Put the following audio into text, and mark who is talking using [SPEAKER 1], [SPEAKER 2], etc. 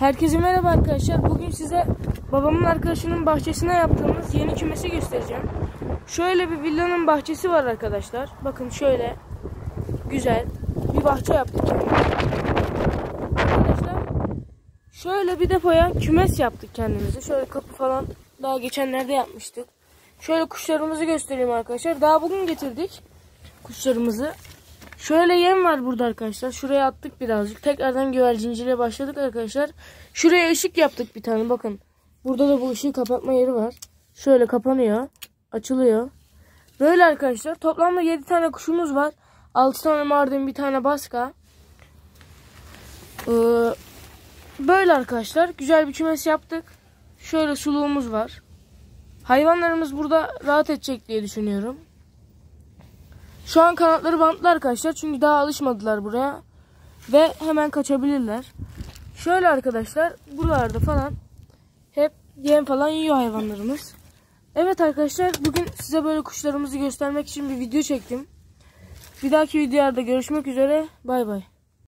[SPEAKER 1] Herkese merhaba arkadaşlar. Bugün size babamın arkadaşının bahçesine yaptığımız yeni kümesi göstereceğim. Şöyle bir villanın bahçesi var arkadaşlar. Bakın şöyle güzel bir bahçe yaptık. Arkadaşlar şöyle bir depoya kümes yaptık kendimize. Şöyle kapı falan daha geçenlerde yapmıştık. Şöyle kuşlarımızı göstereyim arkadaşlar. Daha bugün getirdik kuşlarımızı. Şöyle yem var burada arkadaşlar. Şuraya attık birazcık. Tekrardan güvercinciliğe başladık arkadaşlar. Şuraya ışık yaptık bir tane bakın. Burada da bu ışığı kapatma yeri var. Şöyle kapanıyor. Açılıyor. Böyle arkadaşlar. Toplamda 7 tane kuşumuz var. 6 tane mardin bir tane baska. Ee, böyle arkadaşlar. Güzel bir kümes yaptık. Şöyle suluğumuz var. Hayvanlarımız burada rahat edecek diye düşünüyorum. Şu an kanatları bantlı arkadaşlar. Çünkü daha alışmadılar buraya. Ve hemen kaçabilirler. Şöyle arkadaşlar. Buralarda falan hep yem falan yiyor hayvanlarımız. Evet arkadaşlar. Bugün size böyle kuşlarımızı göstermek için bir video çektim. Bir dahaki videolarda görüşmek üzere. Bay bay.